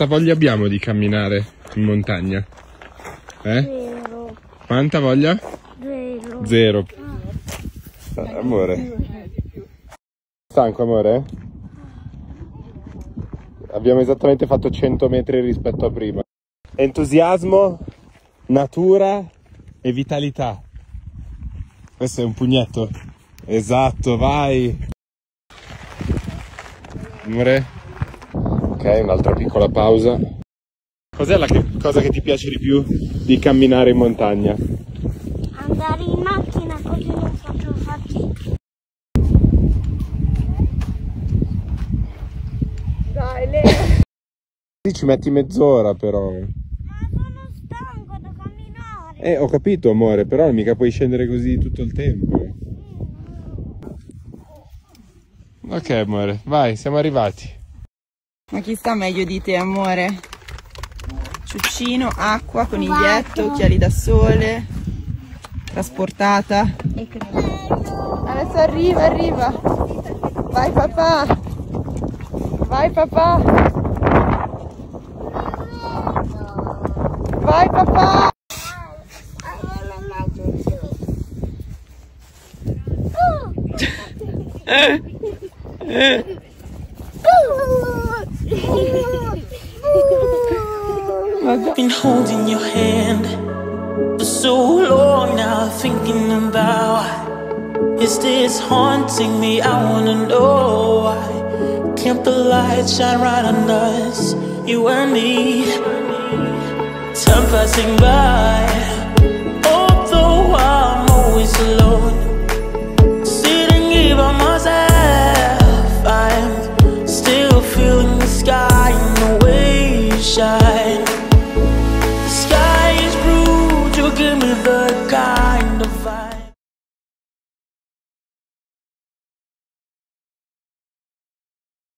Quanta voglia abbiamo di camminare in montagna? Eh? Zero. Quanta voglia? Zero. Zero. Eh, Amore. Stanco, amore? Abbiamo esattamente fatto 100 metri rispetto a prima. Entusiasmo, natura e vitalità. Questo è un pugnetto. Esatto, vai. Amore? Ok, un'altra piccola pausa. Cos'è la che- cosa che ti piace di più di camminare in montagna? Andare in macchina così non faccio fatica. Dai, Leo. Sì, ci metti mezz'ora però. Ma sono stanco da camminare. Eh, ho capito amore, però mica puoi scendere così tutto il tempo. Ok amore, vai, siamo arrivati. Ma chi sta meglio di te, amore? Ciuccino, acqua, coniglietto, occhiali da sole, trasportata. Adesso arriva, arriva. Vai papà. Vai papà. Vai papà. Been holding your hand for so long now, thinking about is this haunting me? I wanna know why. Can't the light shine right on us, you and me? Time passing by, although I'm always alone, sitting here by myself. I'm still feeling the sky and the way you good.